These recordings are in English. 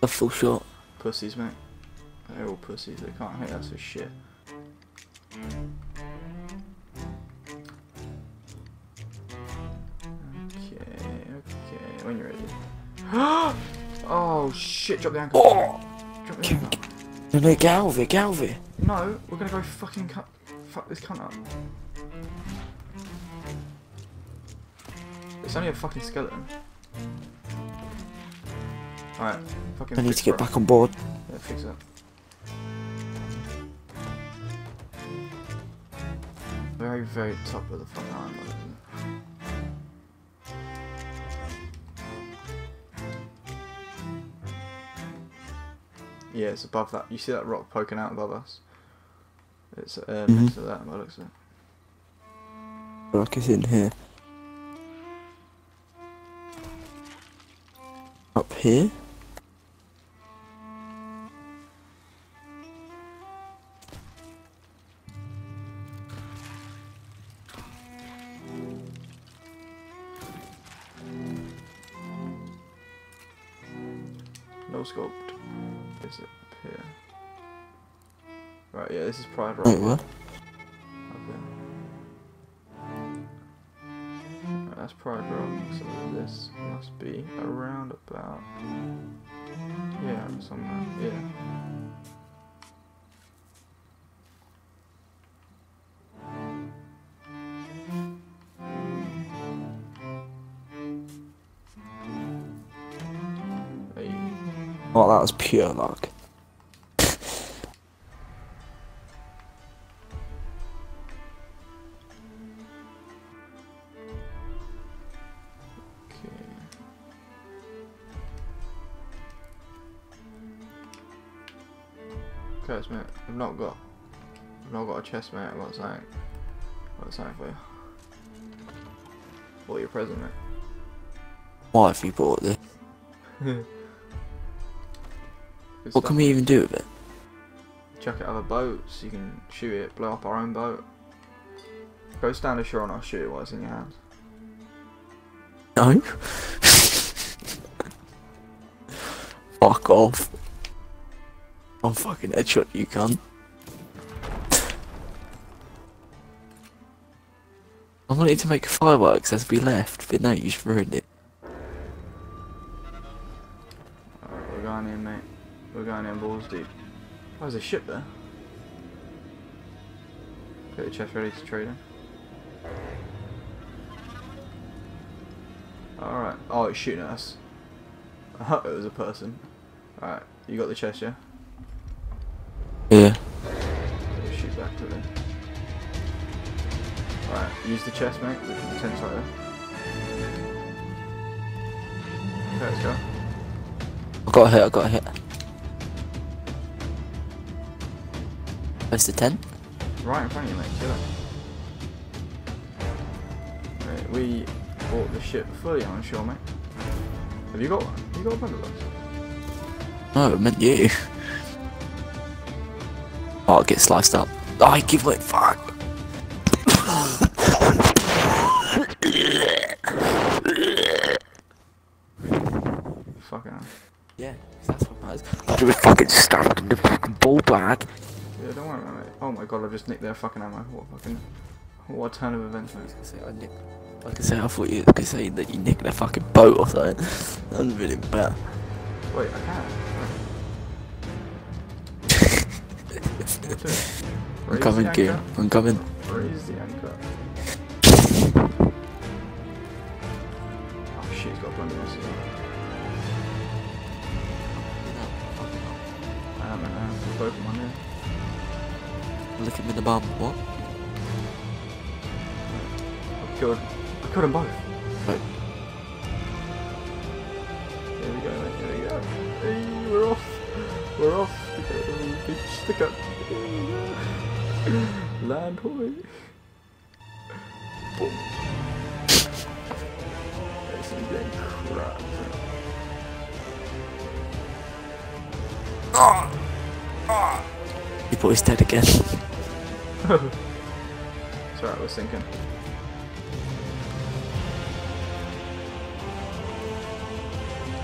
A full shot. Pussies, mate. They're all pussies. They can't hit us for shit. Okay. When you're ready. oh shit! Drop the anchor. Oh! Drop the anchor. No, no, get out of it, get out of it. No, we're gonna go fucking cut. Fuck this cunt up. It's only a fucking skeleton. Alright, fucking. I need to get it. back on board. Yeah, fix it. Very, very top of the fucking iron Yeah, it's above that. You see that rock poking out above us? It's uh, Mhm. next to that, by the looks of it. Rock is in here. Up here? No sculpt. Is it up here? Right, yeah, this is Pride Rock. Wait, what? Right, that's Pride Rock, so this must be around about. Yeah, somewhere. Yeah. Oh, that was pure luck. Okay. Curse, mate. I've not got. I've not got a chest, mate. I've got something. I've got something for you. What your present, mate? Why have you bought this? What can we even do with it? Chuck it out of a boat so you can shoot it, blow up our own boat. Go stand ashore and I'll shoot it while it's in your hands. No? Fuck off. I'm fucking headshot you cunt. I wanted to make fireworks as we left, but no, you just ruined it. Alright, we're going in, mate. We're going in balls deep. Oh, there's a ship there. Get the chest ready to trade in. Alright. Oh, it's shooting at us. I hope it was a person. Alright, you got the chest, yeah? Yeah. Shoot back to it then. Alright, use the chest, mate, with the tent side there. Okay, let's go. I got a hit, I got a hit. Where's the tent? Right in front of you, mate. Right, we bought the ship fully on shore, mate. Have you got one? You got a bundle of? No, it meant you. Oh, I'll get sliced up. Oh, I give it, fuck. Fucking hell. Yeah, that's what matters. I was fucking stabbed in the fucking ball bag. Yeah, don't worry about it. Oh my god, I just nicked their fucking ammo. What a fucking. What a turn of events, mate. I say I nicked. I say, I thought you were saying that you nicked their fucking boat or something. That have been better. Wait, I can. I'm coming, Kieran. I'm coming. Raise the anchor. Oh shit, he's got a bundle of as well. I am, I am. There's both of on here. Look at me in the bum. What? I killed. I killed them both. Right. Here we go, mate. Here we go. Hey, we're off. We're off go the beach to go. Land hoy. Boom. It's You're getting cracked. Your boy's dead again. It's alright, we're sinking.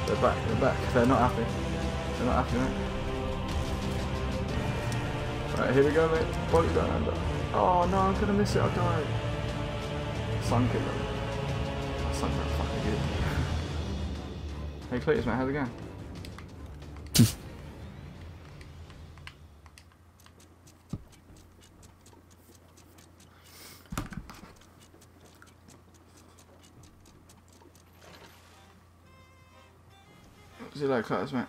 They're back, they're back. They're not happy. They're not happy, mate. Right, here we go, mate. Boat's going under. Oh no, I'm gonna miss it, I died. Sunk it, though. I sunk that fucking good. hey, Cletus, mate, how's it going? See you later, Cletus, mate.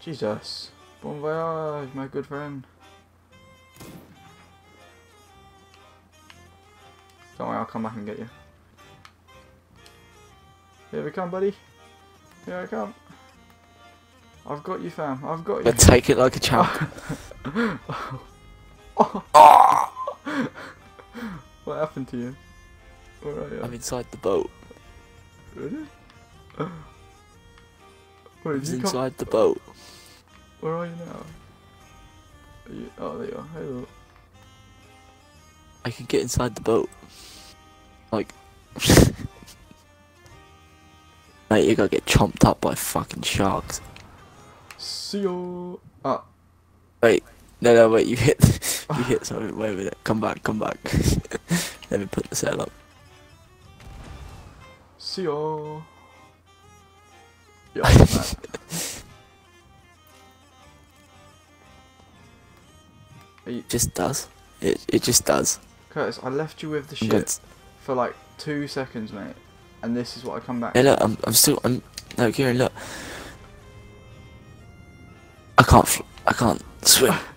Jesus. Bon voyage, my good friend. Don't worry, I'll come back and get you. Here we come, buddy. Here I come. I've got you, fam. I've got you. But take it like a champ. what happened to you? Where are you? I'm inside the boat. Really? Wait, I did was you come? inside the boat. Where are you now? Are you... Oh, there you are. Hey, look. I can get inside the boat. Like. Mate, you gotta get chomped up by fucking sharks. See you. Ah, Wait, no, no, wait, you hit, you hit something. Wait a minute, come back, come back. Let me put the sail up. see you. Yeah. Are you... It just does. It, it just does. Kurtis, I left you with the shit for like two seconds, mate, and this is what I come back. Hey, look, I'm, I'm still, I'm, no, Kieran, look. I can't, I can't swim.